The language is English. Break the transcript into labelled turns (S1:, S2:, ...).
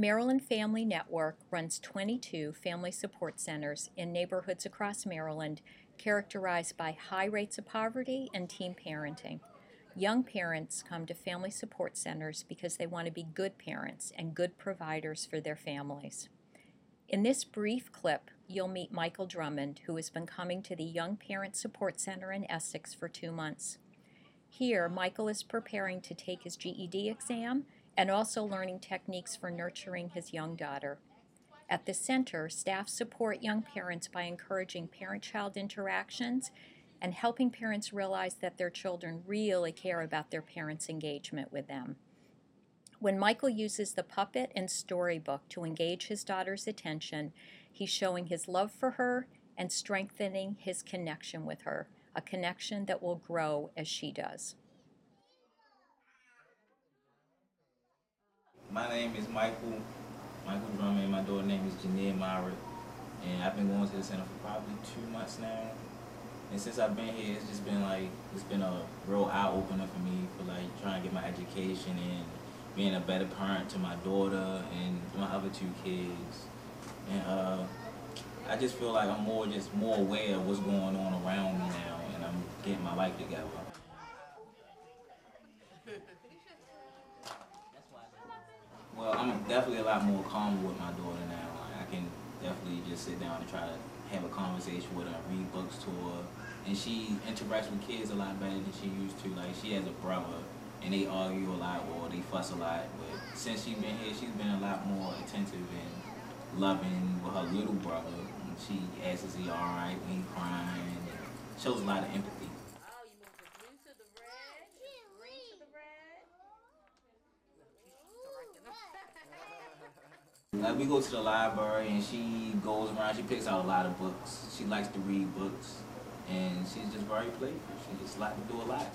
S1: Maryland Family Network runs 22 family support centers in neighborhoods across Maryland characterized by high rates of poverty and teen parenting. Young parents come to family support centers because they want to be good parents and good providers for their families. In this brief clip, you'll meet Michael Drummond, who has been coming to the Young Parent Support Center in Essex for two months. Here, Michael is preparing to take his GED exam and also learning techniques for nurturing his young daughter. At the center, staff support young parents by encouraging parent child interactions and helping parents realize that their children really care about their parents' engagement with them. When Michael uses the puppet and storybook to engage his daughter's attention, he's showing his love for her and strengthening his connection with her, a connection that will grow as she does.
S2: My name is Michael, Michael Drummond, my daughter's name is Jenia Myra. And I've been going to the center for probably two months now. And since I've been here, it's just been like, it's been a real eye opener for me for like trying to get my education and being a better parent to my daughter and my other two kids. And uh, I just feel like I'm more just more aware of what's going on around me now and I'm getting my life together. Definitely a lot more calm with my daughter now. Like, I can definitely just sit down and try to have a conversation with her, read books to her, and she interacts with kids a lot better than she used to. Like she has a brother, and they argue a lot or they fuss a lot. But since she's been here, she's been a lot more attentive and loving with her little brother. And she asks is he all right when he's crying, and shows a lot of empathy.
S3: Oh, you move the blue to the red, the green to the red.
S2: Like we go to the library and she goes around, she picks out a lot of books. She likes to read books and she's just very playful. She just like to do a lot.